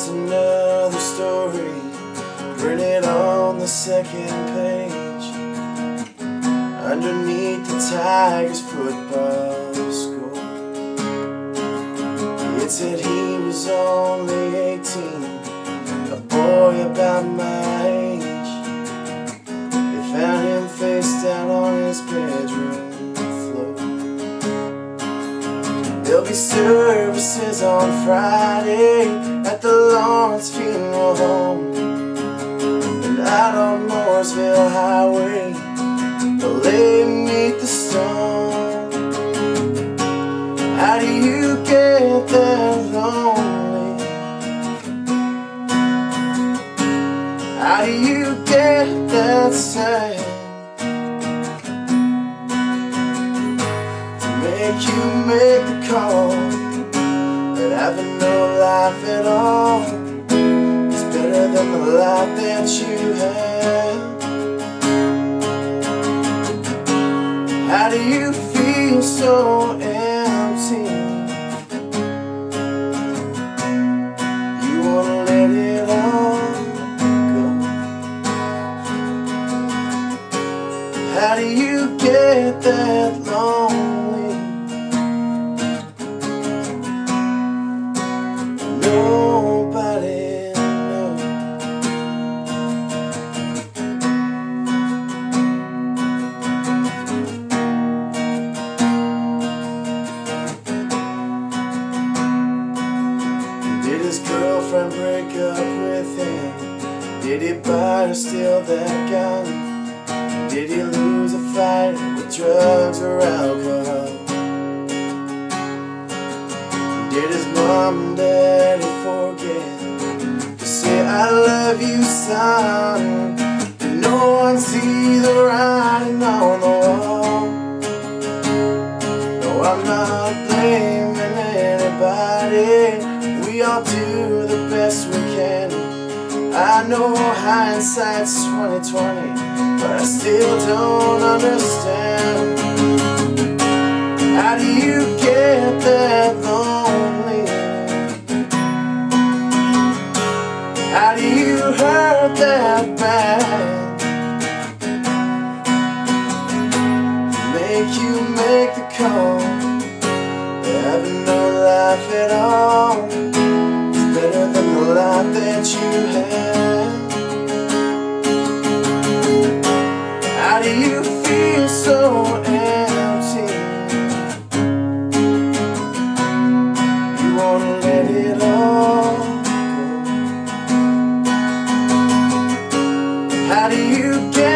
just another story printed on the second page underneath the Tigers football score. It said he was only 18, a boy about my There'll be services on Friday at the Lawrence Funeral Home and out on Mooresville Highway. They'll lay beneath the stone. How do you get that lonely? How do you get that sad? Make you make the call that having no life at all is better than the life that you have. How do you feel so empty? Did he buy or steal that gun? Did he lose a fight with drugs or alcohol? Did his mom and daddy forget to say I love you, son? Did no one see the writing on the wall? No, I'm not blaming anybody. We all do the best we can. I know hindsight's 2020, but I still don't understand. How do you get that lonely? How do you hurt that bad? Make you make the call. Having no life at all is better than life that you have How do you feel so empty? You wanna let it all go How do you get